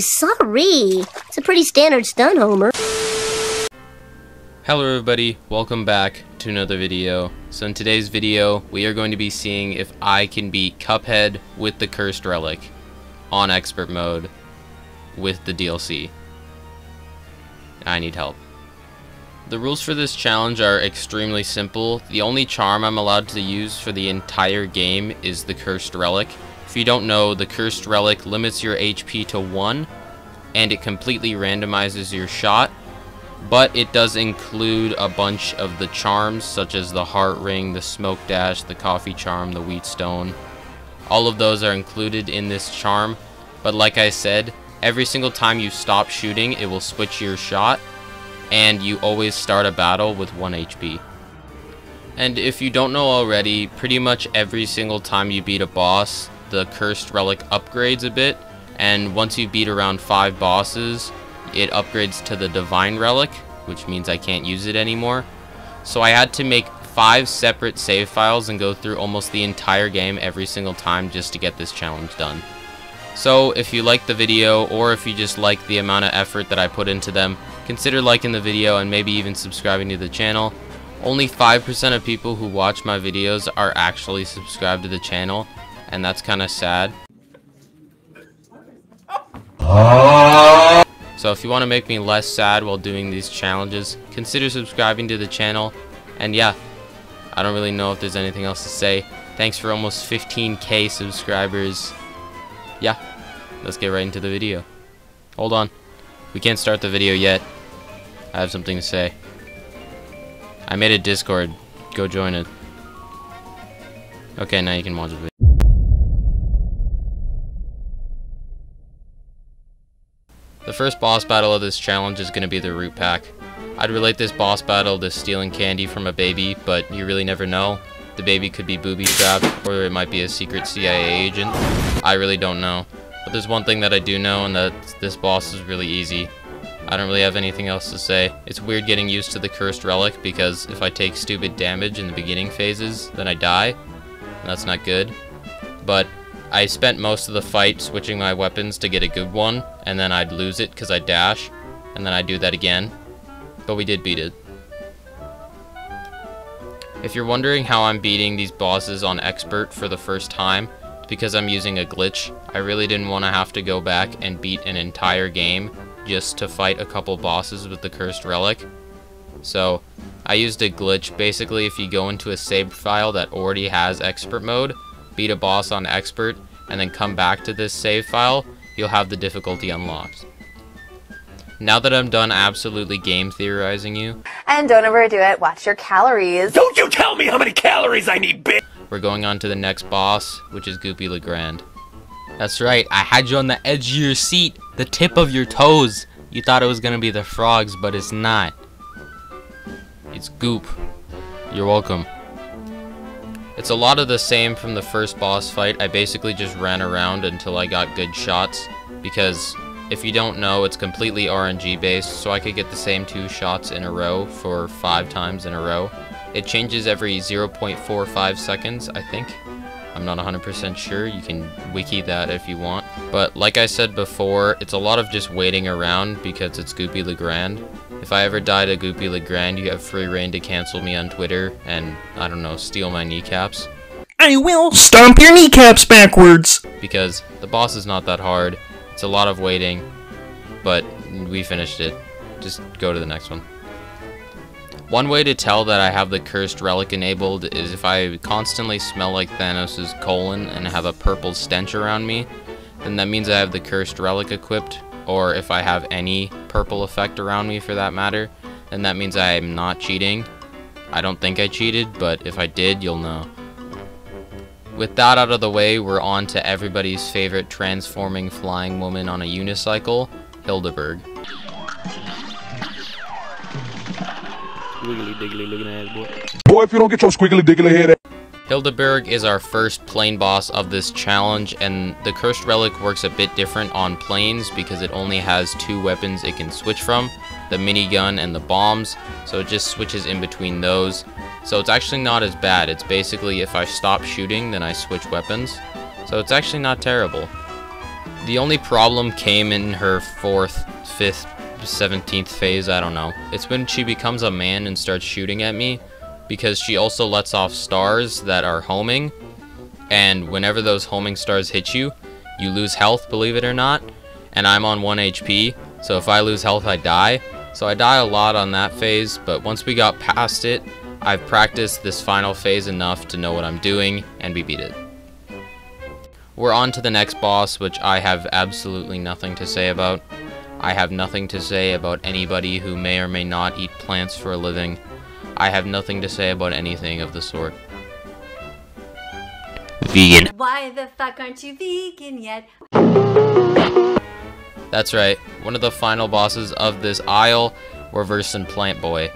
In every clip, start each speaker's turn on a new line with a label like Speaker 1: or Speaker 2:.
Speaker 1: sorry. It's a pretty standard stun, Homer.
Speaker 2: Hello everybody, welcome back to another video. So in today's video, we are going to be seeing if I can beat Cuphead with the Cursed Relic on Expert Mode with the DLC. I need help. The rules for this challenge are extremely simple. The only charm I'm allowed to use for the entire game is the Cursed Relic. If you don't know, the Cursed Relic limits your HP to 1, and it completely randomizes your shot, but it does include a bunch of the charms, such as the Heart Ring, the Smoke Dash, the Coffee Charm, the Whetstone. All of those are included in this charm, but like I said, every single time you stop shooting, it will switch your shot, and you always start a battle with 1 HP. And if you don't know already, pretty much every single time you beat a boss, the Cursed Relic upgrades a bit, and once you beat around 5 bosses, it upgrades to the Divine Relic, which means I can't use it anymore. So I had to make 5 separate save files and go through almost the entire game every single time just to get this challenge done. So if you like the video, or if you just like the amount of effort that I put into them, consider liking the video and maybe even subscribing to the channel. Only 5% of people who watch my videos are actually subscribed to the channel, and that's kind of sad. So if you want to make me less sad while doing these challenges, consider subscribing to the channel. And yeah, I don't really know if there's anything else to say. Thanks for almost 15k subscribers. Yeah, let's get right into the video. Hold on. We can't start the video yet. I have something to say. I made a Discord. Go join it. Okay, now you can watch the video. The first boss battle of this challenge is going to be the Root Pack. I'd relate this boss battle to stealing candy from a baby, but you really never know. The baby could be booby-trapped, or it might be a secret CIA agent. I really don't know. But there's one thing that I do know, and that this boss is really easy. I don't really have anything else to say. It's weird getting used to the Cursed Relic, because if I take stupid damage in the beginning phases, then I die. And that's not good. But I spent most of the fight switching my weapons to get a good one, and then I'd lose it because I dash, and then I'd do that again. But we did beat it. If you're wondering how I'm beating these bosses on Expert for the first time, it's because I'm using a glitch. I really didn't want to have to go back and beat an entire game just to fight a couple bosses with the Cursed Relic. So, I used a glitch. Basically, if you go into a save file that already has Expert mode, beat a boss on Expert, and then come back to this save file, you'll have the difficulty unlocked. Now that I'm done absolutely game theorizing you,
Speaker 3: and don't overdo it, watch your calories.
Speaker 4: Don't you tell me how many calories I need, bitch!
Speaker 2: We're going on to the next boss, which is Goopy Le Grande.
Speaker 5: That's right, I had you on the edge of your seat, the tip of your toes. You thought it was gonna be the frogs, but it's not.
Speaker 2: It's Goop. You're welcome. It's a lot of the same from the first boss fight. I basically just ran around until I got good shots, because if you don't know, it's completely RNG based, so I could get the same two shots in a row for five times in a row. It changes every 0.45 seconds, I think. I'm not 100% sure, you can wiki that if you want. But like I said before, it's a lot of just waiting around because it's Goopy Le Grande. If I ever die to Goopy Le Grande, you have free rein to cancel me on Twitter and, I don't know, steal my kneecaps.
Speaker 4: I will stomp your kneecaps backwards!
Speaker 2: Because the boss is not that hard. It's a lot of waiting, but we finished it. Just go to the next one. One way to tell that I have the Cursed Relic enabled is if I constantly smell like Thanos' colon and have a purple stench around me, then that means I have the Cursed Relic equipped, or if I have any purple effect around me for that matter, then that means I am not cheating. I don't think I cheated, but if I did, you'll know. With that out of the way, we're on to everybody's favorite transforming flying woman on a unicycle, Hilda Berg.
Speaker 6: Wiggly diggly looking ass boy.
Speaker 7: Boy, if you don't get your squiggly diggly head
Speaker 2: Hilda Berg is our first plane boss of this challenge, and the Cursed Relic works a bit different on planes because it only has two weapons it can switch from, the minigun and the bombs, so it just switches in between those. So it's actually not as bad, it's basically if I stop shooting, then I switch weapons. So it's actually not terrible. The only problem came in her fourth, fifth, 17th phase, I don't know. It's when she becomes a man and starts shooting at me, because she also lets off stars that are homing, and whenever those homing stars hit you, you lose health, believe it or not, and I'm on 1 HP, so if I lose health, I die. So I die a lot on that phase, but once we got past it, I've practiced this final phase enough to know what I'm doing, and we beat it. We're on to the next boss, which I have absolutely nothing to say about. I have nothing to say about anybody who may or may not eat plants for a living. I have nothing to say about anything of the sort. Vegan.
Speaker 6: Why the fuck aren't you vegan yet?
Speaker 2: That's right, one of the final bosses of this isle, we're versing Plant Boy.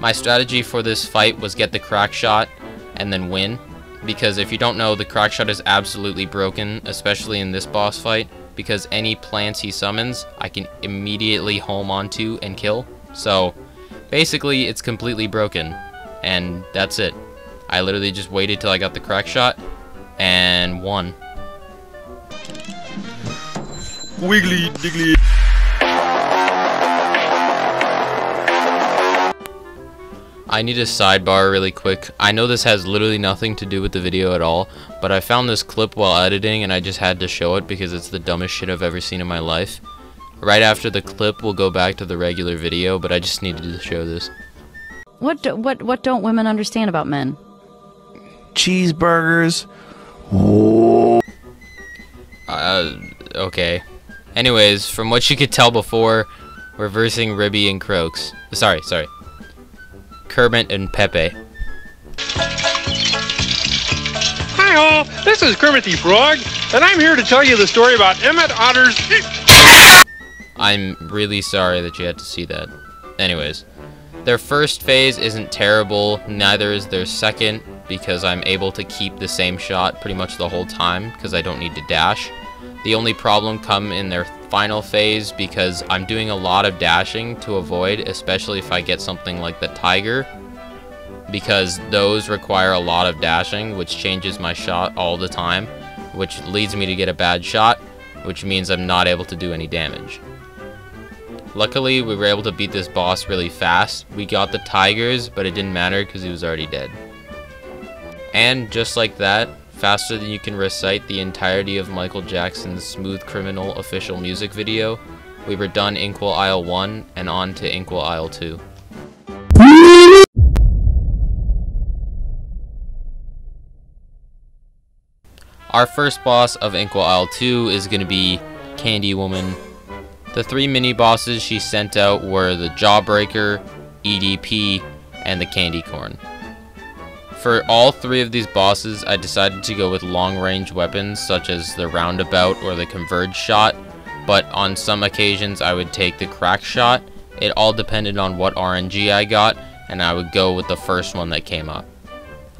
Speaker 2: My strategy for this fight was get the crack shot and then win, because if you don't know, the crack shot is absolutely broken, especially in this boss fight, because any plants he summons, I can immediately home onto and kill. So, basically, it's completely broken, and that's it. I literally just waited till I got the crack shot, and won.
Speaker 4: Wiggly diggly.
Speaker 2: I need a sidebar really quick. I know this has literally nothing to do with the video at all, but I found this clip while editing and I just had to show it because it's the dumbest shit I've ever seen in my life. Right after the clip, we'll go back to the regular video, but I just needed to show this.
Speaker 8: What do, what what don't women understand about men?
Speaker 4: Cheeseburgers.
Speaker 2: Uh, okay. Anyways, from what you could tell before, we're Ribby and Croaks. Sorry, sorry. Kermit and Pepe.
Speaker 9: Hi all, this is Kermit the Frog, and I'm here to tell you the story about Emmett Otter's.
Speaker 2: I'm really sorry that you had to see that. Anyways, their first phase isn't terrible, neither is their second, because I'm able to keep the same shot pretty much the whole time, because I don't need to dash. The only problem come in their final phase because I'm doing a lot of dashing to avoid, especially if I get something like the tiger, because those require a lot of dashing, which changes my shot all the time, which leads me to get a bad shot, which means I'm not able to do any damage. Luckily, we were able to beat this boss really fast. We got the tigers, but it didn't matter because he was already dead. And just like that, faster than you can recite the entirety of Michael Jackson's Smooth Criminal official music video, we were done Inkwell Isle 1 and on to Inkwell Isle 2. Our first boss of Inkwell Isle 2 is going to be Candy Woman. The three mini bosses she sent out were the Jawbreaker, EDP, and the Candy Corn. For all three of these bosses, I decided to go with long-range weapons such as the Roundabout or the Converge Shot, but on some occasions I would take the Crack Shot. It all depended on what RNG I got, and I would go with the first one that came up.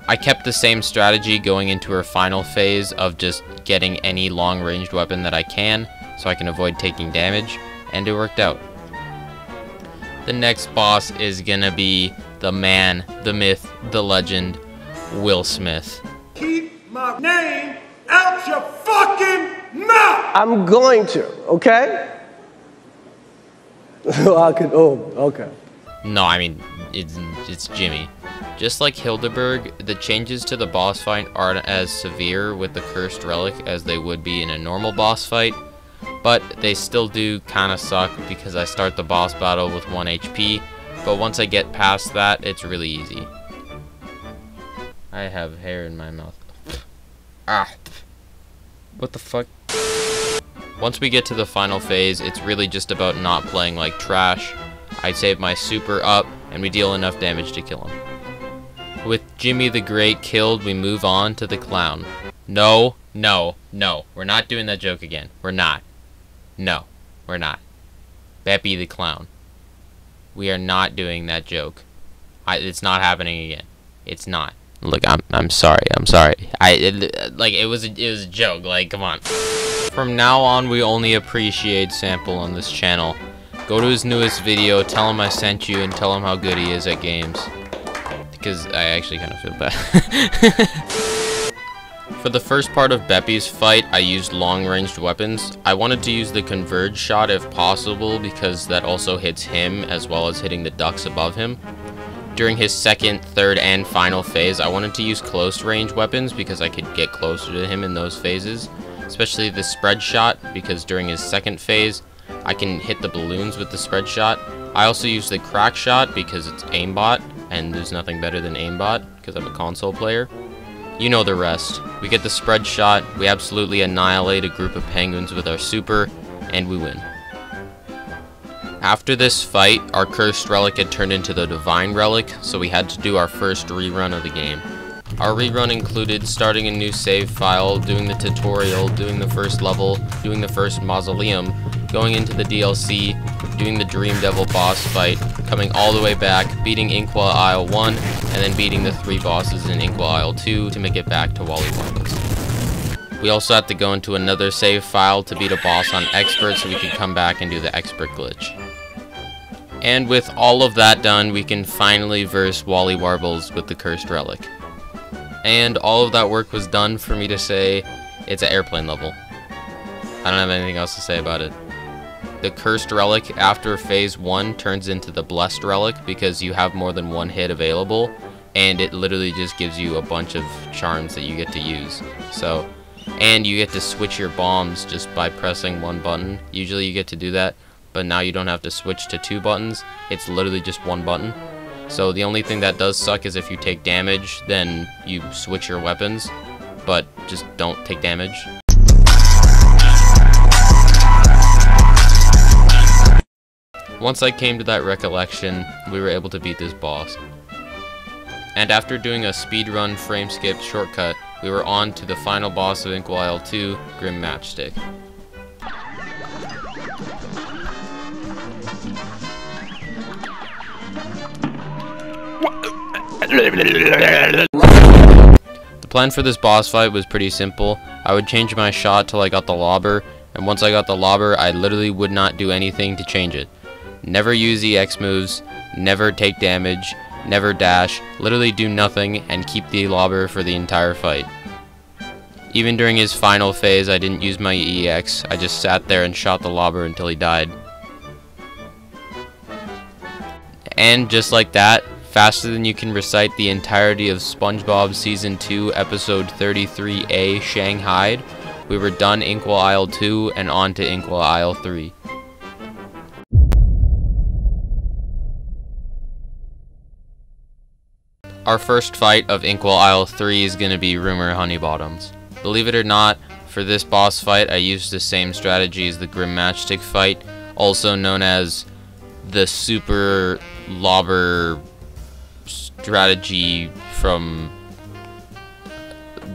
Speaker 2: I kept the same strategy going into her final phase of just getting any long-ranged weapon that I can, so I can avoid taking damage, and it worked out. The next boss is gonna be the man, the myth, the legend, Will Smith.
Speaker 10: Keep my name out your fucking mouth!
Speaker 11: I'm going to, okay? I could, oh, okay.
Speaker 2: No, I mean, it's, it's Djimmy. Just like Hilda Berg, the changes to the boss fight aren't as severe with the Cursed Relic as they would be in a normal boss fight, but they still do kinda suck because I start the boss battle with 1 HP, but once I get past that, it's really easy. I have hair in my mouth. ah. What the fuck? Once we get to the final phase, it's really just about not playing like trash. I save my super up, and we deal enough damage to kill him. With Djimmy the Great killed, we move on to the clown. No, no, no. We're not doing that joke again. We're not. No, we're not. Beppi the clown. We are not doing that joke. I, it's not happening again. It's not. Look, I'm I'm sorry. I'm sorry. I it, like it was a, it was a joke. Like, come on. From now on, we only appreciate Sample on this channel. Go to his newest video, tell him I sent you, and tell him how good he is at games because I actually kind of feel bad. For the first part of Beppi's fight, I used long-ranged weapons. I wanted to use the converge shot if possible because that also hits him as well as hitting the ducks above him. During his second, third, and final phase, I wanted to use close range weapons because I could get closer to him in those phases, especially the spread shot because during his second phase, I can hit the balloons with the spread shot. I also use the crack shot because it's aimbot, and there's nothing better than aimbot because I'm a console player. You know the rest. We get the spread shot, we absolutely annihilate a group of penguins with our super, and we win. After this fight, our cursed relic had turned into the divine relic, so we had to do our first rerun of the game. Our rerun included starting a new save file, doing the tutorial, doing the first level, doing the first mausoleum, going into the DLC, doing the Dream Devil boss fight, coming all the way back, beating Inkwell Isle 1, and then beating the three bosses in Inkwell Isle 2 to make it back to Wally Warbles. We also had to go into another save file to beat a boss on Expert so we could come back and do the Expert glitch. And with all of that done, we can finally verse Wally Warbles with the Cursed Relic. And all of that work was done for me to say it's an airplane level. I don't have anything else to say about it. The Cursed Relic after Phase 1 turns into the Blessed Relic because you have more than one hit available and it literally just gives you a bunch of charms that you get to use. So, and you get to switch your bombs just by pressing one button. Usually you get to do that, but now you don't have to switch to two buttons. It's literally just one button. So the only thing that does suck is if you take damage, then you switch your weapons, but just don't take damage. Once I came to that recollection, we were able to beat this boss. And after doing a speedrun frame skip shortcut, we were on to the final boss of Inkwell 2, Grim Matchstick. The plan for this boss fight was pretty simple. I would change my shot till I got the lobber, and once I got the lobber, I literally would not do anything to change it. Never use EX moves, never take damage, never dash, literally do nothing, and keep the lobber for the entire fight. Even during his final phase, I didn't use my EX, I just sat there and shot the lobber until he died. And just like that, faster than you can recite the entirety of SpongeBob Season 2, Episode 33A, Shanghai, we were done Inkwell Isle 2 and on to Inkwell Isle 3. Our first fight of Inkwell Isle 3 is going to be Rumor Honeybottoms. Believe it or not, for this boss fight I used the same strategy as the Grim Matchstick fight, also known as the Super Lobber strategy from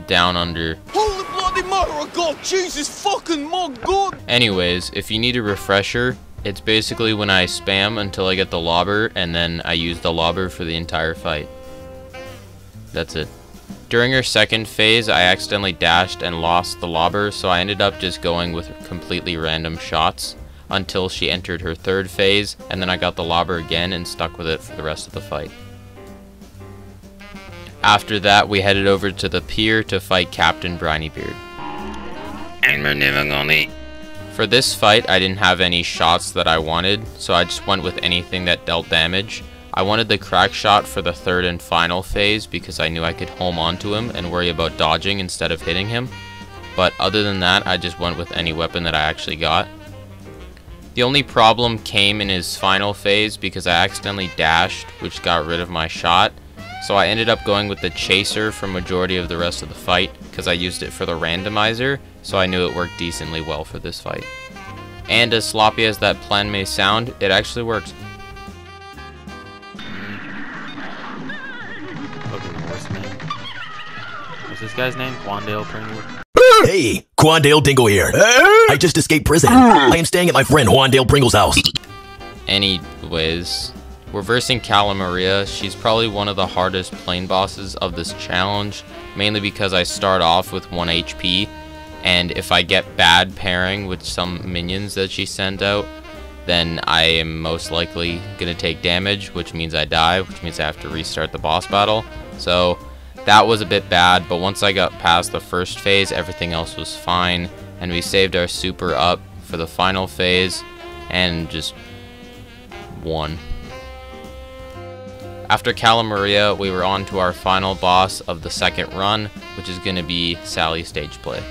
Speaker 2: Down Under.
Speaker 12: Holy bloody mother of God, Jesus fucking my God!
Speaker 2: Anyways, if you need a refresher, it's basically when I spam until I get the lobber, and then I use the lobber for the entire fight. That's it. During her second phase, I accidentally dashed and lost the lobber, so I ended up just going with completely random shots until she entered her third phase, and then I got the lobber again and stuck with it for the rest of the fight. After that, we headed over to the pier to fight Captain Brineybeard. And we're never gonna For this fight, I didn't have any shots that I wanted, so I just went with anything that dealt damage. I wanted the crack shot for the third and final phase because I knew I could home onto him and worry about dodging instead of hitting him. But other than that, I just went with any weapon that I actually got. The only problem came in his final phase because I accidentally dashed, which got rid of my shot. So I ended up going with the chaser for majority of the rest of the fight because I used it for the randomizer, so I knew it worked decently well for this fight. And as sloppy as that plan may sound, it actually worked.
Speaker 13: What's this guy's name? Quandale Pringle?
Speaker 14: Hey, Quandale Dingle here. I just escaped prison. Hmm. I am staying at my friend Juandale Pringle's house.
Speaker 2: Anyways, we're versing Cala Maria. She's probably one of the hardest plane bosses of this challenge, mainly because I start off with 1 HP, and if I get bad pairing with some minions that she sent out, then I am most likely going to take damage, which means I die, which means I have to restart the boss battle. So That was a bit bad, but once I got past the first phase, everything else was fine, and we saved our super up for the final phase, and just won. After Cala Maria, we were on to our final boss of the second run, which is going to be Sally Stageplay.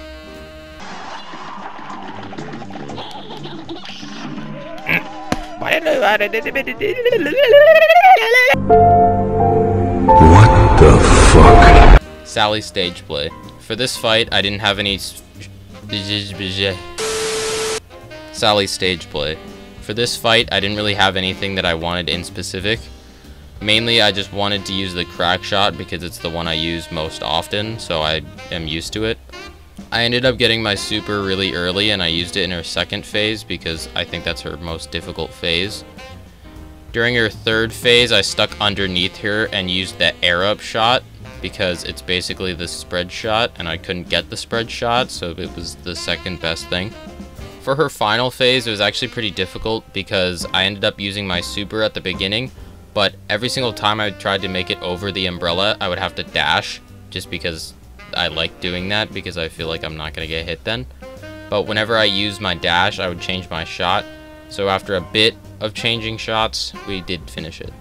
Speaker 4: What?
Speaker 2: Sally Stageplay. For this fight, I didn't have any... Sally Stageplay. For this fight, I didn't really have anything that I wanted in specific. Mainly, I just wanted to use the crack shot because it's the one I use most often, so I am used to it. I ended up getting my super really early and I used it in her second phase because I think that's her most difficult phase. During her third phase, I stuck underneath her and used the air up shot because it's basically the spread shot and I couldn't get the spread shot, so it was the second best thing. For her final phase, it was actually pretty difficult because I ended up using my super at the beginning, but every single time I tried to make it over the umbrella, I would have to dash just because I like doing that because I feel like I'm not going to get hit then. But whenever I used my dash, I would change my shot. So after a bit of changing shots, we did finish it.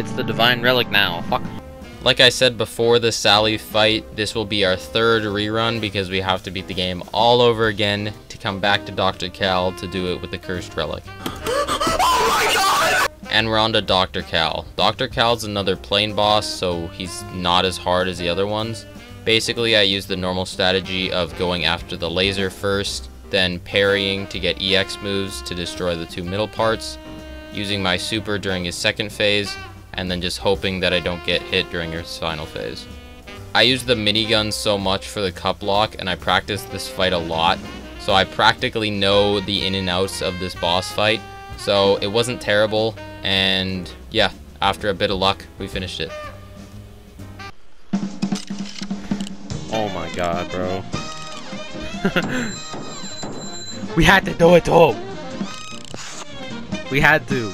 Speaker 5: It's the Divine Relic now. Fuck.
Speaker 2: Like I said before the Sally fight, this will be our third rerun because we have to beat the game all over again to come back to Dr. Kahl to do it with the Cursed Relic. oh And we're on to Dr. Kahl. Dr. Kahl's another plane boss, so he's not as hard as the other ones. Basically, I use the normal strategy of going after the laser first, then parrying to get EX moves to destroy the two middle parts, using my super during his second phase, and then just hoping that I don't get hit during his final phase. I used the minigun so much for the cup lock, and I practiced this fight a lot, so I practically know the in and outs of this boss fight, so it wasn't terrible, and yeah, after a bit of luck, we finished it.
Speaker 13: Oh my god, bro. we had to do it, though. We had to.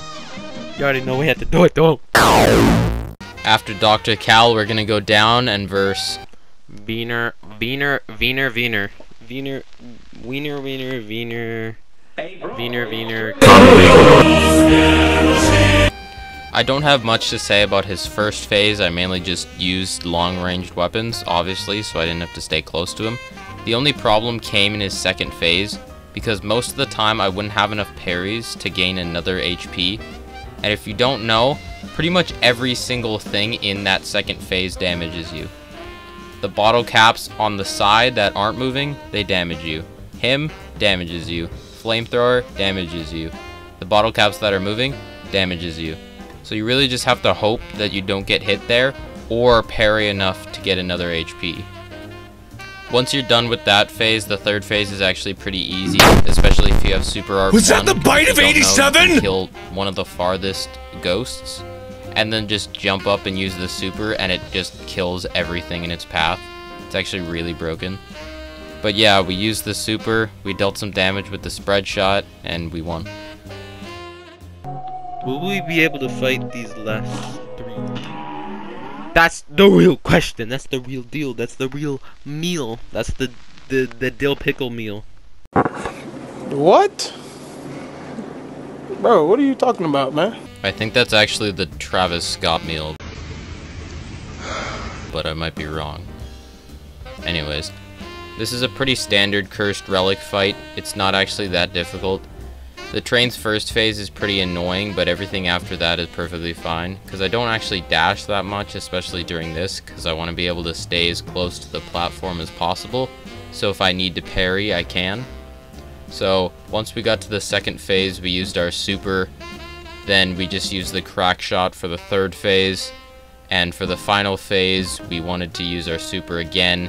Speaker 13: You already know we have to do it, though.
Speaker 2: After Dr. Kahl, we're gonna go down and verse.
Speaker 13: Wiener, Wiener, Wiener, Wiener. Wiener, Wiener, Wiener, Wiener. Wiener, Wiener.
Speaker 2: I don't have much to say about his first phase, I mainly just used long-ranged weapons, obviously, so I didn't have to stay close to him. The only problem came in his second phase, because most of the time I wouldn't have enough parries to gain another HP, and if you don't know, pretty much every single thing in that second phase damages you. The bottle caps on the side that aren't moving, they damage you. Him damages you. Flamethrower damages you. The bottle caps that are moving damages you. So you really just have to hope that you don't get hit there or parry enough to get another HP. Once you're done with that phase, the third phase is actually pretty easy, especially if you have Super Art
Speaker 14: Was that the bite of
Speaker 2: if you don't know,
Speaker 14: 87?
Speaker 2: you Kill one of the farthest ghosts, and then just jump up and use the super, and it just kills everything in its path. It's actually really broken. But yeah, we used the super, we dealt some damage with the spread shot, and we won.
Speaker 13: Will we be able to fight these last three? That's the real question. That's the real deal. That's the real meal. That's the the the dill pickle meal.
Speaker 15: What? Bro, what are you talking about, man?
Speaker 2: I think that's actually the Travis Scott meal. But I might be wrong. Anyways, this is a pretty standard cursed relic fight. It's not actually that difficult. The train's first phase is pretty annoying, but everything after that is perfectly fine. Because I don't actually dash that much, especially during this, because I want to be able to stay as close to the platform as possible. So if I need to parry, I can. So once we got to the second phase, we used our super. Then we just used the crack shot for the third phase. And for the final phase, we wanted to use our super again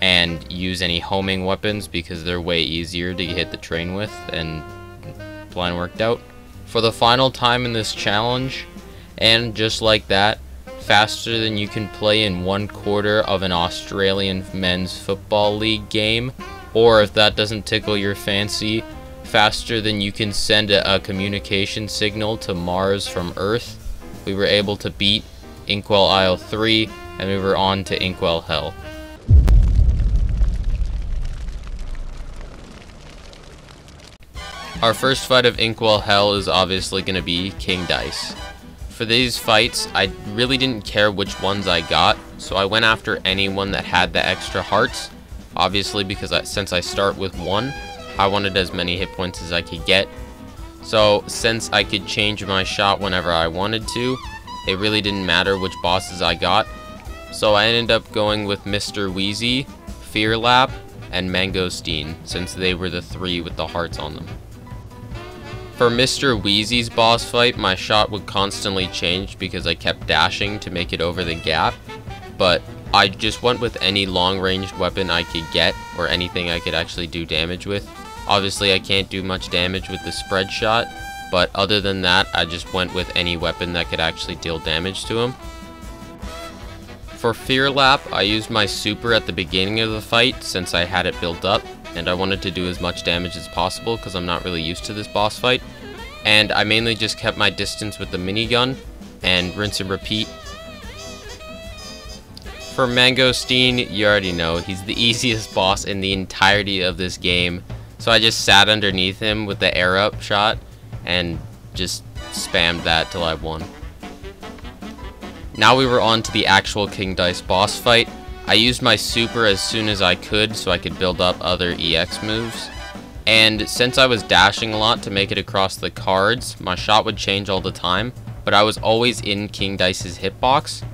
Speaker 2: and use any homing weapons because they're way easier to hit the train with and plan worked out. For the final time in this challenge, and just like that, faster than you can play in one quarter of an Australian men's football league game, or if that doesn't tickle your fancy, faster than you can send a, a communication signal to Mars from Earth, we were able to beat Inkwell Isle 3, and we were on to Inkwell Hell. Our first fight of Inkwell Hell is obviously going to be King Dice. For these fights, I really didn't care which ones I got, so I went after anyone that had the extra hearts. Obviously, because I, since I start with one, I wanted as many hit points as I could get. So, since I could change my shot whenever I wanted to, it really didn't matter which bosses I got. So I ended up going with Mr. Wheezy, Phear Lap, and Mangosteen, since they were the three with the hearts on them. For Mr. Wheezy's boss fight, my shot would constantly change because I kept dashing to make it over the gap, but I just went with any long-ranged weapon I could get, or anything I could actually do damage with. Obviously, I can't do much damage with the spread shot, but other than that, I just went with any weapon that could actually deal damage to him. For Phear Lap, I used my super at the beginning of the fight since I had it built up, and I wanted to do as much damage as possible because I'm not really used to this boss fight. And I mainly just kept my distance with the minigun and rinse and repeat. For Mangosteen, you already know, he's the easiest boss in the entirety of this game. So I just sat underneath him with the air up shot and just spammed that till I won. Now we were on to the actual King Dice boss fight. I used my super as soon as I could so I could build up other EX moves. And since I was dashing a lot to make it across the cards, my shot would change all the time, but I was always in King Dice's hitbox.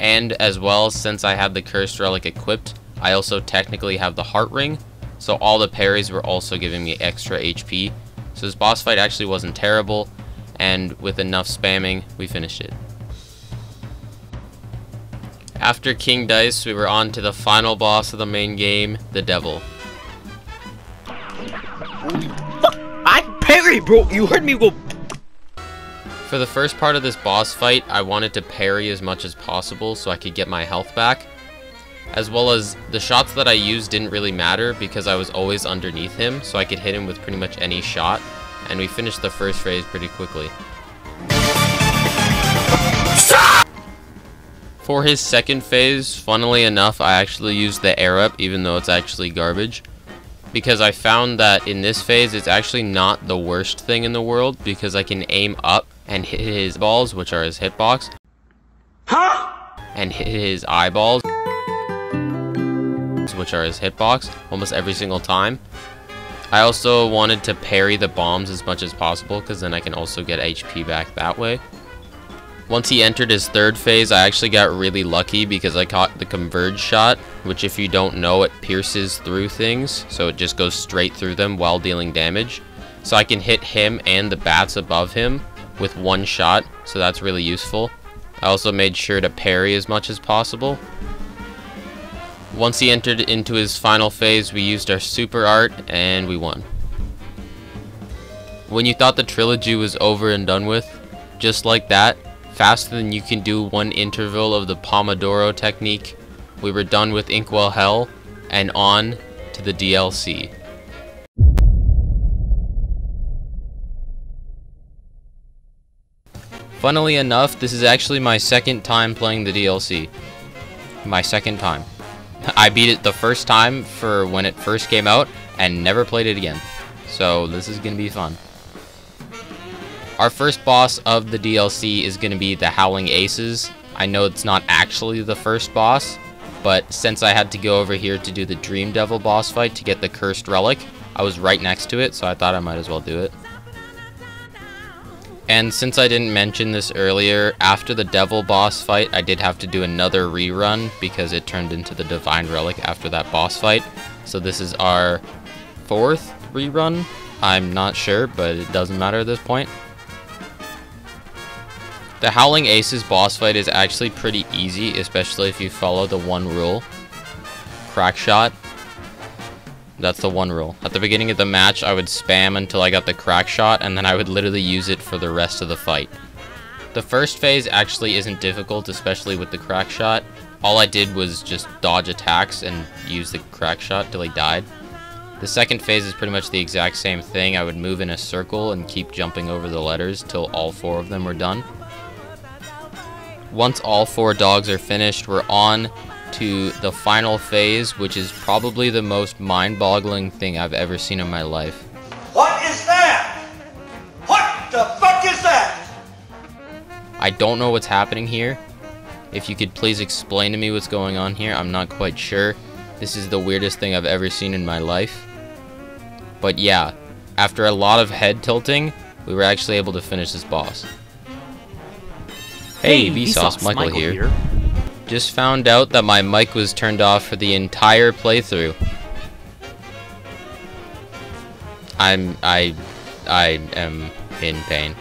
Speaker 2: And as well, since I had the Cursed Relic equipped, I also technically have the Heart Ring, so all the parries were also giving me extra HP. So this boss fight actually wasn't terrible, and with enough spamming, we finished it. After King Dice, we were on to the final boss of the main game, the Devil.
Speaker 13: I parry, bro! You heard me go...
Speaker 2: For the first part of this boss fight, I wanted to parry as much as possible so I could get my health back. As well as, the shots that I used didn't really matter because I was always underneath him, so I could hit him with pretty much any shot. And we finished the first phase pretty quickly. For his second phase, funnily enough, I actually used the air up, even though it's actually garbage. Because I found that in this phase, it's actually not the worst thing in the world, because I can aim up and hit his balls, which are his hitbox. Huh? And hit his eyeballs, which are his hitbox, almost every single time. I also wanted to parry the bombs as much as possible, because then I can also get HP back that way. Once he entered his third phase, I actually got really lucky because I caught the converge shot, which if you don't know, it pierces through things, so it just goes straight through them while dealing damage. So I can hit him and the bats above him with one shot, so that's really useful. I also made sure to parry as much as possible. Once he entered into his final phase, we used our super art, and we won. When you thought the trilogy was over and done with, just like that, faster than you can do one interval of the Pomodoro technique, we were done with Inkwell Hell, and on to the DLC. Funnily enough, this is actually my second time playing the DLC. My second time. I beat it the first time for when it first came out, and never played it again. So this is gonna be fun. Our first boss of the DLC is going to be the Howling Aces. I know it's not actually the first boss, but since I had to go over here to do the Dream Devil boss fight to get the Cursed Relic, I was right next to it, so I thought I might as well do it. And since I didn't mention this earlier, after the Devil boss fight, I did have to do another rerun because it turned into the Divine Relic after that boss fight. So this is our fourth rerun. I'm not sure, but it doesn't matter at this point. The Howling Aces boss fight is actually pretty easy, especially if you follow the one rule. Crack shot. That's the one rule. At the beginning of the match, I would spam until I got the crack shot, and then I would literally use it for the rest of the fight. The first phase actually isn't difficult, especially with the crack shot. All I did was just dodge attacks and use the crack shot till he died. The second phase is pretty much the exact same thing. I would move in a circle and keep jumping over the letters till all four of them were done. Once all four dogs are finished, we're on to the final phase, which is probably the most mind-boggling thing I've ever seen in my life.
Speaker 10: What is that? What the fuck is that?
Speaker 2: I don't know what's happening here. If you could please explain to me what's going on here, I'm not quite sure. This is the weirdest thing I've ever seen in my life. But yeah, after a lot of head tilting, we were actually able to finish this boss. Hey, Vsauce, Michael, Michael here. here. Just found out that my mic was turned off for the entire playthrough. I'm I I am in pain.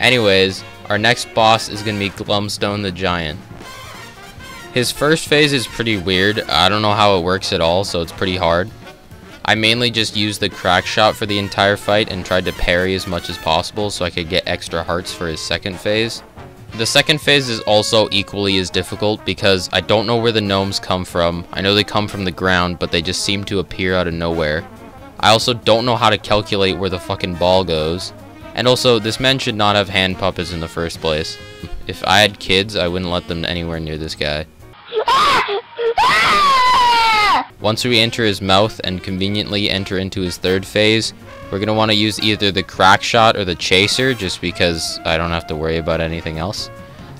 Speaker 2: Anyways, our next boss is gonna be Glumstone the Giant. His first phase is pretty weird. I don't know how it works at all, so it's pretty hard. I mainly just used the crack shot for the entire fight and tried to parry as much as possible so I could get extra hearts for his second phase. The second phase is also equally as difficult because I don't know where the gnomes come from. I know they come from the ground, but they just seem to appear out of nowhere. I also don't know how to calculate where the fucking ball goes. And also, this man should not have hand puppets in the first place. If I had kids, I wouldn't let them anywhere near this guy. Once we enter his mouth and conveniently enter into his third phase, we're going to want to use either the crack shot or the chaser just because I don't have to worry about anything else.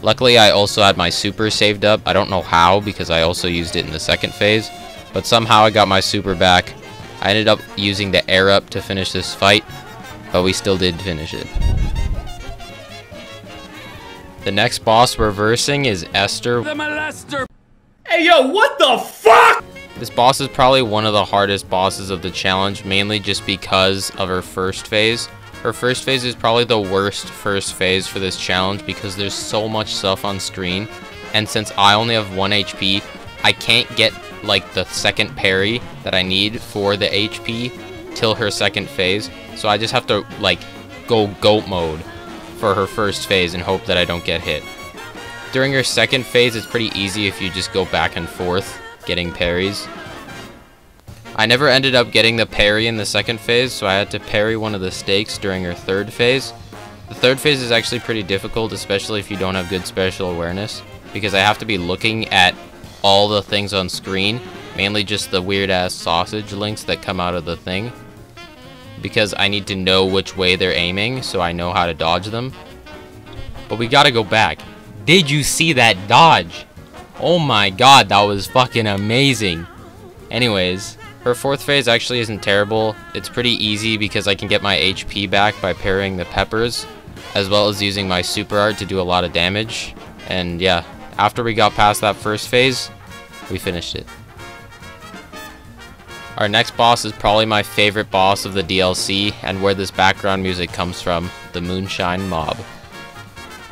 Speaker 2: Luckily, I also had my super saved up. I don't know how because I also used it in the second phase, but somehow I got my super back. I ended up using the air up to finish this fight, but we still did finish it. The next boss we're versing is Esther. The molester.
Speaker 10: Hey yo, what the fuck?
Speaker 2: This boss is probably one of the hardest bosses of the challenge, mainly just because of her first phase. Her first phase is probably the worst first phase for this challenge because there's so much stuff on screen. And since I only have 1 HP, I can't get like the second parry that I need for the HP till her second phase. So I just have to like go goat mode for her first phase and hope that I don't get hit. During her second phase, it's pretty easy if you just go back and forth getting parries. I never ended up getting the parry in the second phase, so I had to parry one of the stakes during her third phase. The third phase is actually pretty difficult, especially if you don't have good special awareness, because I have to be looking at all the things on screen, mainly just the weird-ass sausage links that come out of the thing, because I need to know which way they're aiming, so I know how to dodge them. But we gotta go back. Did you see that dodge? Oh my god, that was fucking amazing. Anyways, her fourth phase actually isn't terrible. It's pretty easy because I can get my HP back by parrying the peppers, as well as using my super art to do a lot of damage. And yeah, after we got past that first phase, we finished it. Our next boss is probably my favorite boss of the DLC, and where this background music comes from, the Moonshine Mob.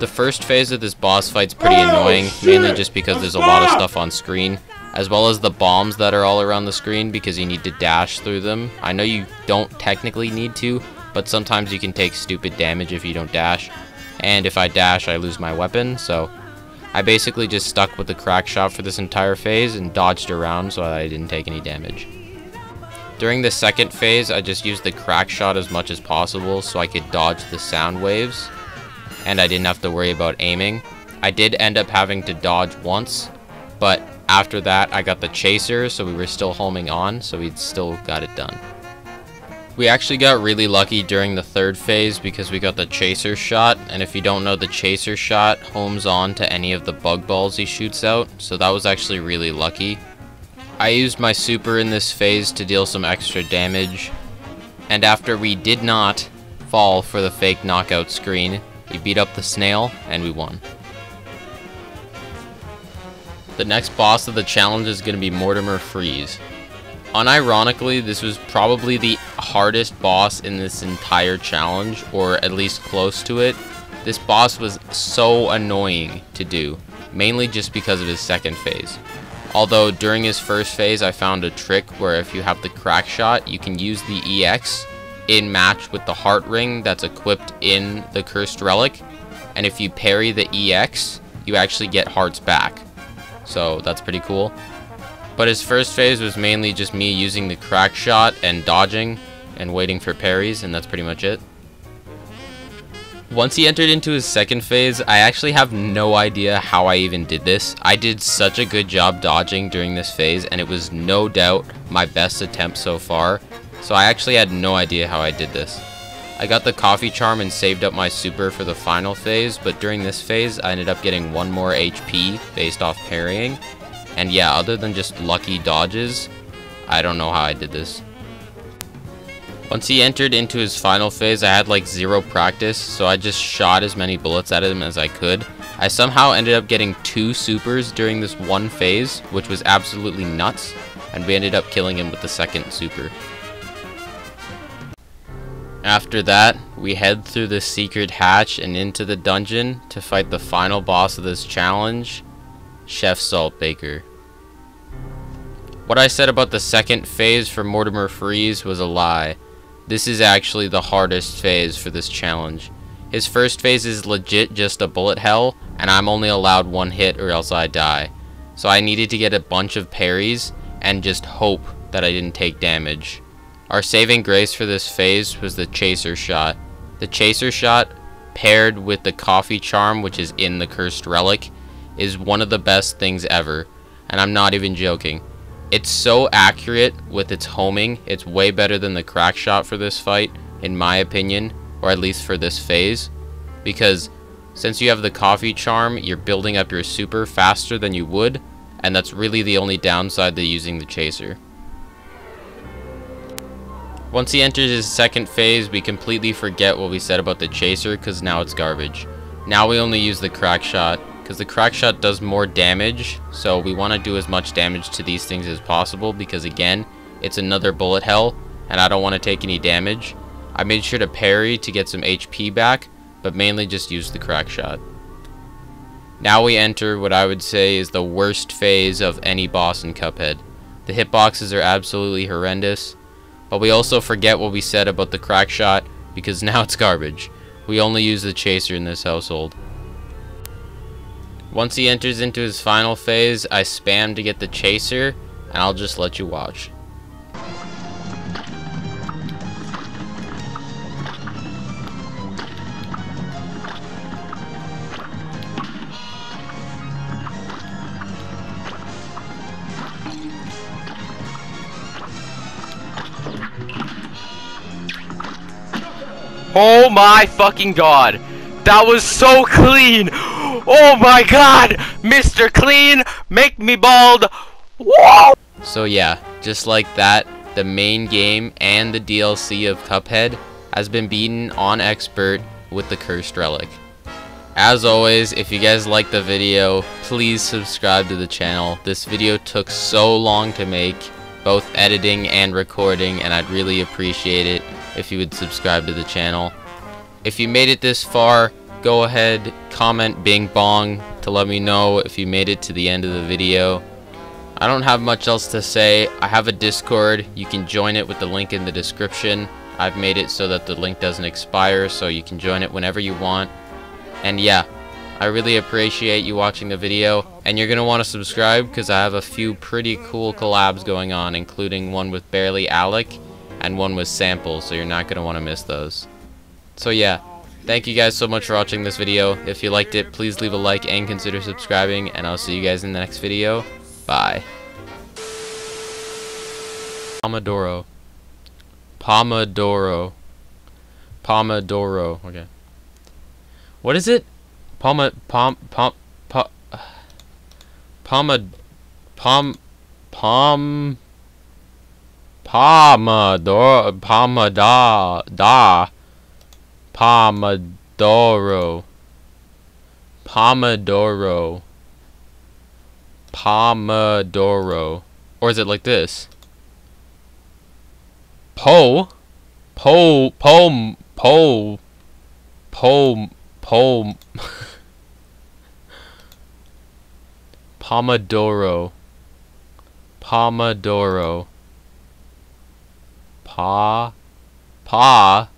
Speaker 2: The first phase of this boss fight's pretty oh, annoying, mainly just because there's a lot of stuff on screen, as well as the bombs that are all around the screen because you need to dash through them. I know you don't technically need to, but sometimes you can take stupid damage if you don't dash. And if I dash, I lose my weapon, so I basically just stuck with the crack shot for this entire phase and dodged around so I didn't take any damage. During the second phase, I just used the crack shot as much as possible so I could dodge the sound waves and I didn't have to worry about aiming. I did end up having to dodge once, but after that I got the chaser, so we were still homing on, so we still got it done. We actually got really lucky during the third phase because we got the chaser shot, and if you don't know the chaser shot homes on to any of the bug balls he shoots out, so that was actually really lucky. I used my super in this phase to deal some extra damage, and after we did not fall for the fake knockout screen, we beat up the snail, and we won. The next boss of the challenge is going to be Mortimer Freeze. Unironically, this was probably the hardest boss in this entire challenge, or at least close to it. This boss was so annoying to do, mainly just because of his second phase. Although during his first phase I found a trick where if you have the crack shot, you can use the EX in match with the heart ring that's equipped in the cursed relic. And if you parry the EX, you actually get hearts back. So that's pretty cool. But his first phase was mainly just me using the crack shot and dodging and waiting for parries, and that's pretty much it. Once he entered into his second phase, I actually have no idea how I even did this. I did such a good job dodging during this phase, and it was no doubt my best attempt so far. So I actually had no idea how I did this. I got the coffee charm and saved up my super for the final phase, but during this phase, I ended up getting one more HP based off parrying. And yeah, other than just lucky dodges, I don't know how I did this. Once he entered into his final phase, I had like zero practice, so I just shot as many bullets at him as I could. I somehow ended up getting two supers during this one phase, which was absolutely nuts, and we ended up killing him with the second super. After that, we head through the secret hatch and into the dungeon to fight the final boss of this challenge, Chef Saltbaker. What I said about the second phase for Mortimer Freeze was a lie. This is actually the hardest phase for this challenge. His first phase is legit just a bullet hell, and I'm only allowed one hit or else I die. So I needed to get a bunch of parries and just hope that I didn't take damage. Our saving grace for this phase was the chaser shot. The chaser shot, paired with the coffee charm which is in the cursed relic, is one of the best things ever, and I'm not even joking. It's so accurate with its homing, it's way better than the crack shot for this fight, in my opinion, or at least for this phase, because since you have the coffee charm, you're building up your super faster than you would, and that's really the only downside to using the chaser. Once he enters his second phase, we completely forget what we said about the chaser because now it's garbage. Now we only use the crack shot because the crack shot does more damage so we want to do as much damage to these things as possible because again it's another bullet hell and I don't want to take any damage. I made sure to parry to get some HP back but mainly just use the crack shot. Now we enter what I would say is the worst phase of any boss in Cuphead. The hitboxes are absolutely horrendous but we also forget what we said about the crack shot because now it's garbage we only use the chaser in this household once he enters into his final phase, I spam to get the chaser, and I'll just let you watch.
Speaker 13: Oh my fucking god! That was so clean! Oh my god! Mr. Clean, make me bald! Whoa!
Speaker 2: So yeah, just like that, the main game and the DLC of Cuphead has been beaten on Expert with the Cursed Relic. As always, if you guys like the video, please subscribe to the channel. This video took so long to make, both editing and recording, and I'd really appreciate it if you would subscribe to the channel. If you made it this far, go ahead, comment bing bong to let me know if you made it to the end of the video. I don't have much else to say. I have a Discord. You can join it with the link in the description. I've made it so that the link doesn't expire, so you can join it whenever you want. And yeah, I really appreciate you watching the video. And you're going to want to subscribe because I have a few pretty cool collabs going on, including one with Barley Alec and one with Sample, so you're not going to want to miss those. So yeah, thank you guys so much for watching this video. If you liked it, please leave a like and consider subscribing, and I'll see you guys in the next video. Bye. Pomodoro. Pomodoro. Pomodoro. Okay. What is it? Pom pom pom Pomod pom pom Pomodoro Pomada da Pomodoro Pomodoro Pomodoro or is it like this? Po Po Po Po Po Po Pomodoro Pomodoro Pa. Pa